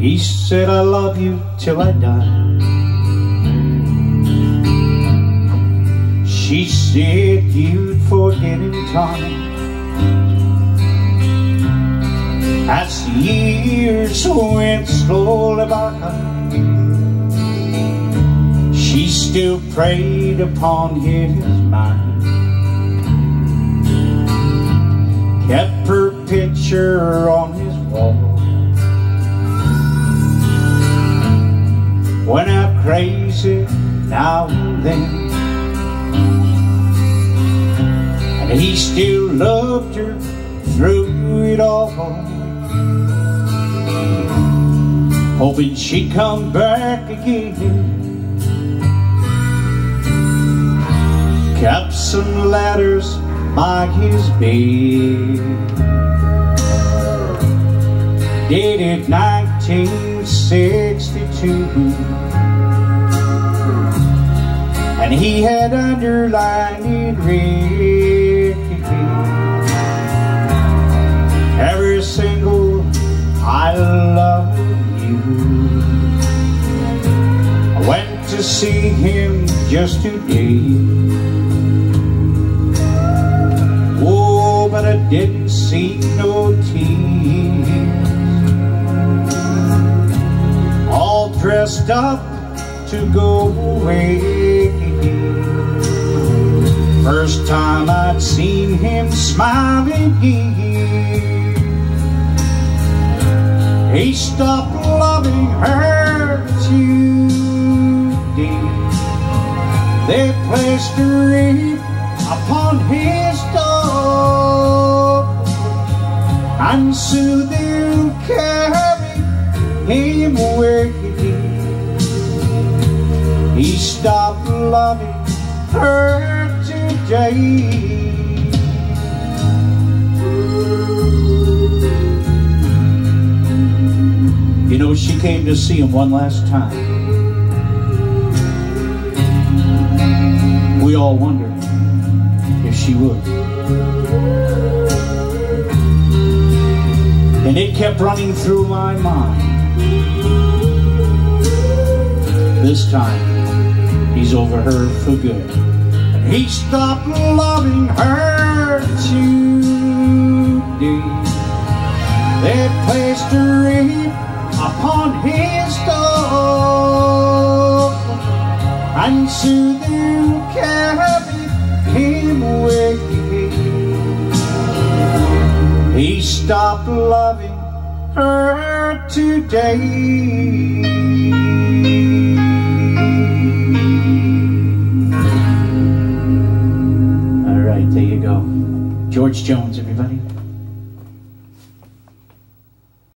He said, I love you till I die. She said you'd forget in time. As years went slowly by, she still preyed upon his mind. Kept her picture on crazy now and then. And he still loved her through it all. Hoping she'd come back again. Kept some letters by his bed Dated 1962 And he had underlined in red Every single I love you I went to see him just today oh, but I didn't see no tears. All dressed up to go away. Time I'd seen him smiling He stopped loving her today. They placed a wreath upon his door and soon they'll carry him away. He stopped loving her You know, she came to see him one last time. We all wondered if she would. And it kept running through my mind. This time, he's over her for good. He stopped loving her today. They placed a wreath upon his door. And they'll carry him away. He stopped loving her today. Right, there you go. George Jones, everybody.